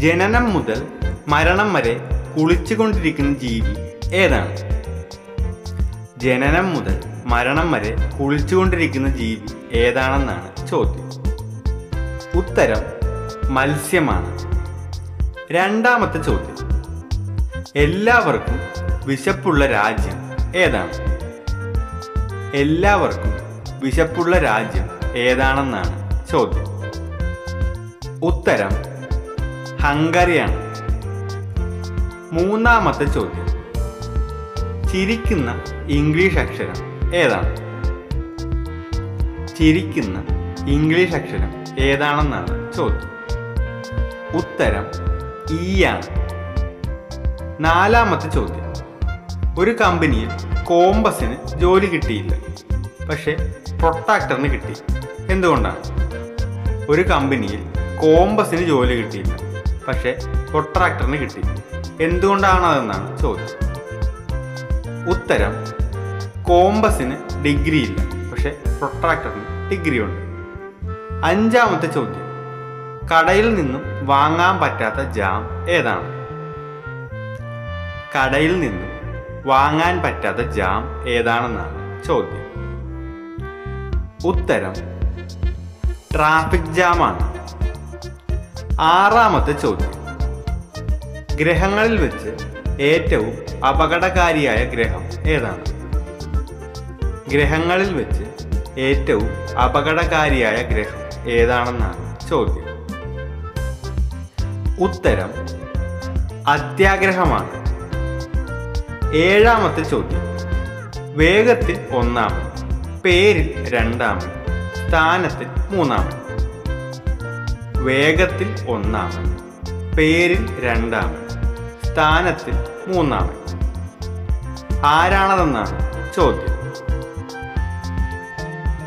ജനനം മുതൽ മരണം വരെ കുളിച്ചുകൊണ്ടിരിക്കുന്ന ജീവി ഏതാണ്? ജനനം മുതൽ മരണം വരെ കുളിച്ചുകൊണ്ടിരിക്കുന്ന ജീവി ഏതാണെന്നാണ് ചോദ്യം. ഉത്തരം മത്സ്യമാണ്. രണ്ടാമത്തെ ചോദ്യം. എല്ലാവർക്കും വിശപ്പുള്ള രാജ്യം ഏതാണ്? എല്ലാവർക്കും വിശപ്പുള്ള രാജ്യം ഏതാണെന്നാണ് ചോദ്യം. ഉത്തരം ഹംഗറിയാണ് മൂന്നാമത്തെ ചോദ്യം. ചിരിക്കുന്ന ഇംഗ്ലീഷ് അക്ഷരം ഏതാണ്? ചിരിക്കുന്ന ഇംഗ്ലീഷ് അക്ഷരം ഏതാണെന്നാണ് ചോദ്യം. ഉത്തരം ഇ ആണ് നാലാമത്തെ ചോദ്യം. ഒരു കമ്പനിയിൽ കോമ്പസിന് ജോലി കിട്ടിയില്ല. പക്ഷേ പ്രൊട്ടാക്ടറിന് കിട്ടി. എന്തുകൊണ്ടാണ്? ഒരു കമ്പനിയിൽ കോമ്പസിന് ജോലി കിട്ടിയില്ല. പക്ഷെ പ്രൊട്രാക്ടറിന് കിട്ടി. എന്തുകൊണ്ടാണതെന്നാണ് ചോദ്യം. ഉത്തരം കോമ്പസിന് ഡിഗ്രി ഇല്ല പക്ഷേ പ്രൊട്രാക്ടറിന് ഡിഗ്രി ഉണ്ട്. അഞ്ചാമത്തെ ചോദ്യം കടയിൽ നിന്നും വാങ്ങാൻ പറ്റാത്ത ജാം ഏതാണ്? കടയിൽ നിന്നും വാങ്ങാൻ പറ്റാത്ത ജാം ഏതാണെന്നാണ് ചോദ്യം. ഉത്തരം ട്രാഫിക് ജാമാണ്. ആറാമത്തെ ചോദ്യം. ഗ്രഹങ്ങളിൽ വെച്ച് ഏറ്റവും അപകടകാരിയായ ഗ്രഹം ഏതാണ്? ഗ്രഹങ്ങളിൽ വെച്ച് ഏറ്റവും അപകടകാരിയായ ഗ്രഹം ഏതാണെന്നാണ് ചോദ്യം. ഉത്തരം അത്യാഗ്രഹമാണ്. ഏഴാമത്തെ ചോദ്യം. വേഗത്തിൽ ഒന്നാമൻ പേരിൽ രണ്ടാമൻ സ്ഥാനത്തിൽ മൂന്നാമൻ വേഗത്തിൽ ഒന്നാമൻ. പേരിൽ രണ്ടാമൻ. സ്ഥാനത്തിൽ മൂന്നാമൻ. ആരാണതെന്നാണ് ചോദ്യം.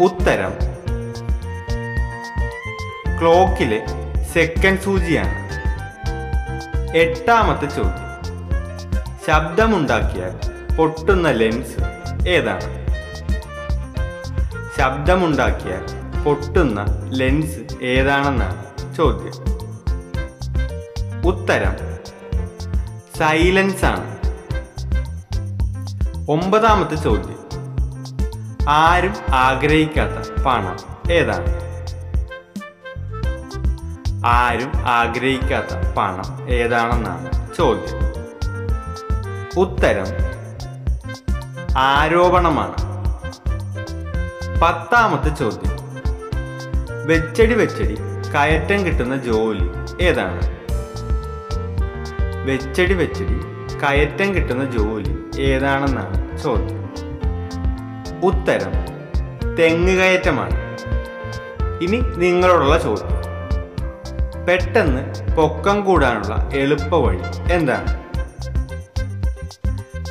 ഉത്തരം. ക്ലോക്കിലെ സെക്കൻഡ് സൂചിയാണ്. എട്ടാമത്തെ ചോദ്യം. ശബ്ദമുണ്ടാക്കിയാൽ പൊട്ടുന്ന ലെൻസ് ഏതാണ്? ശബ്ദമുണ്ടാക്കിയാൽ പൊട്ടുന്ന ലെൻസ് ഏതാണെന്നാണ് ചോദ്യം. ഉത്തരം. സൈലൻസ് ആണ് ഒമ്പതാമത്തെ ചോദ്യം. ആരും ആഗ്രഹിക്കാത്ത പണം ഏതാണ്? ആരും ആഗ്രഹിക്കാത്ത പണം ഏതാണെന്നാണ് ചോദ്യം. ഉത്തരം. ആരോപണമാണ്. പത്താമത്തെ ചോദ്യം. വെച്ചടി വെച്ചടി കയറ്റം കിട്ടുന്ന ജോലി ഏതാണ്? വെച്ചടി വെച്ചടി കയറ്റം കിട്ടുന്ന ജോലി ഏതാണെന്നാണ് ചോദ്യം. ഉത്തരം തെങ്ങ് കയറ്റമാണ്. ഇനി നിങ്ങളോടുള്ള ചോദ്യം. പെട്ടെന്ന് പൊക്കം കൂടാനുള്ള എളുപ്പ വഴി എന്താണ്?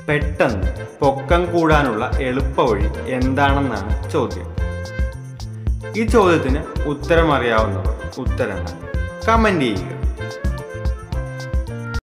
പെട്ടെന്ന് പൊക്കം കൂടാനുള്ള എളുപ്പ വഴി എന്താണെന്നാണ് ചോദ്യം. ഈ ചോദ്യത്തിന് ഉത്തരം അറിയാവുന്നവർ ഉത്തരങ്ങൾ കമന്റ് ചെയ്യുക.